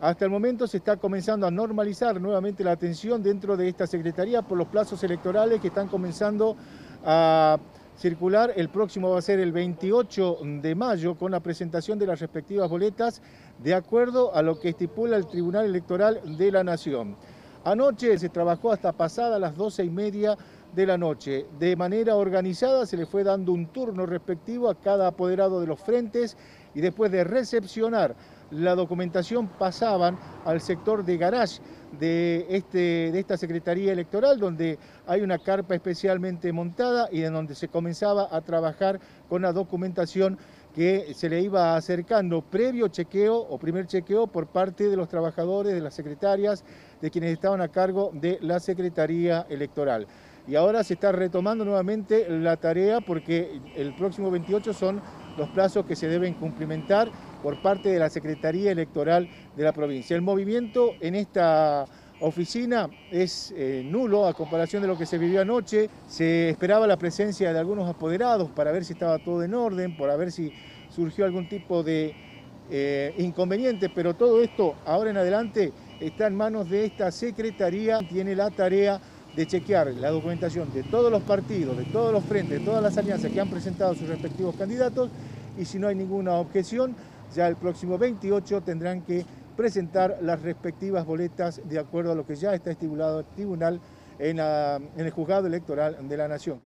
Hasta el momento se está comenzando a normalizar nuevamente la atención dentro de esta Secretaría por los plazos electorales que están comenzando a circular. El próximo va a ser el 28 de mayo con la presentación de las respectivas boletas de acuerdo a lo que estipula el Tribunal Electoral de la Nación. Anoche se trabajó hasta pasada las 12 y media de la noche. De manera organizada se le fue dando un turno respectivo a cada apoderado de los frentes y después de recepcionar la documentación pasaban al sector de garage de, este, de esta Secretaría Electoral, donde hay una carpa especialmente montada y en donde se comenzaba a trabajar con la documentación que se le iba acercando previo chequeo o primer chequeo por parte de los trabajadores, de las secretarias, de quienes estaban a cargo de la Secretaría Electoral. Y ahora se está retomando nuevamente la tarea porque el próximo 28 son los plazos que se deben cumplimentar por parte de la Secretaría Electoral de la provincia. El movimiento en esta oficina es eh, nulo a comparación de lo que se vivió anoche. Se esperaba la presencia de algunos apoderados para ver si estaba todo en orden, para ver si surgió algún tipo de eh, inconveniente, pero todo esto ahora en adelante está en manos de esta Secretaría, tiene la tarea de chequear la documentación de todos los partidos, de todos los frentes, de todas las alianzas que han presentado sus respectivos candidatos y si no hay ninguna objeción, ya el próximo 28 tendrán que presentar las respectivas boletas de acuerdo a lo que ya está estipulado el tribunal en, en el juzgado electoral de la Nación.